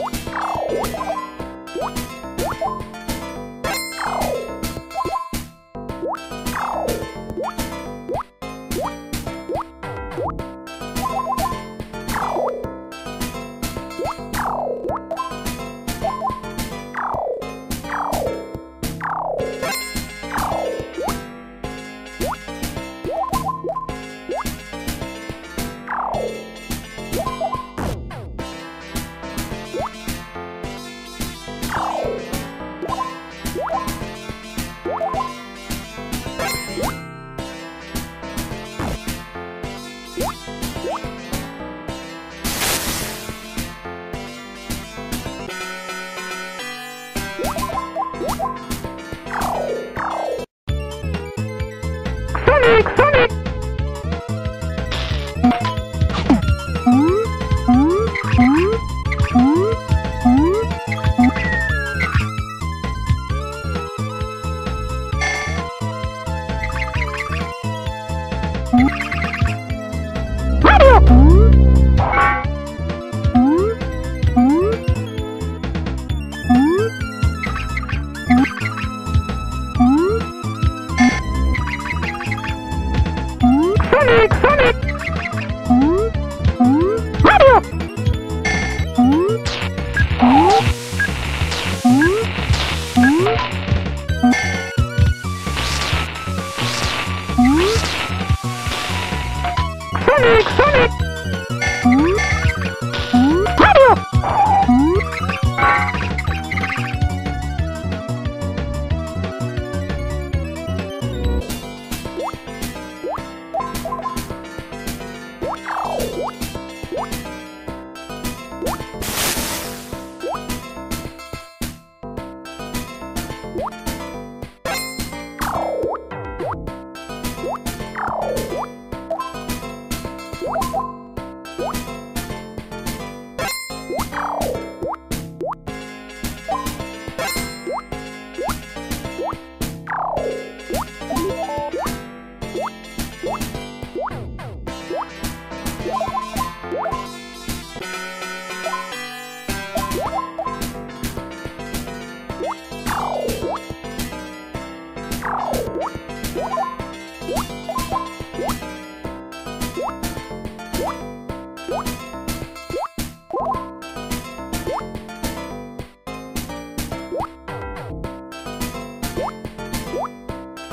Música Okay.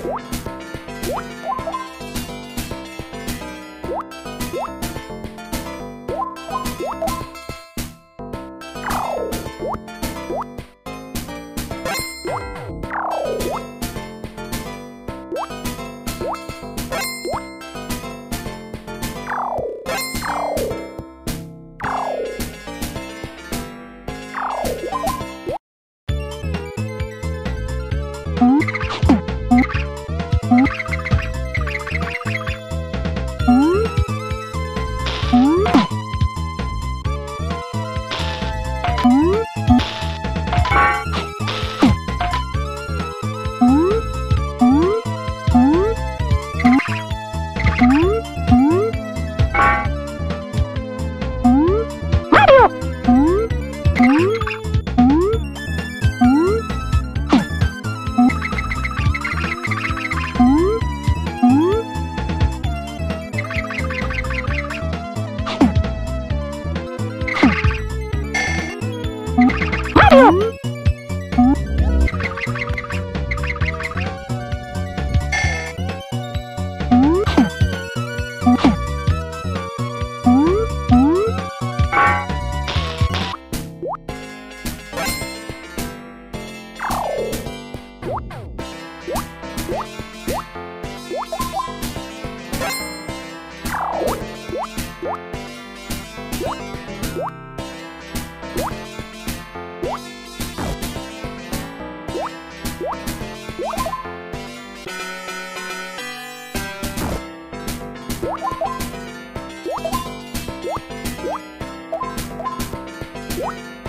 Música Mm-hmm. 음.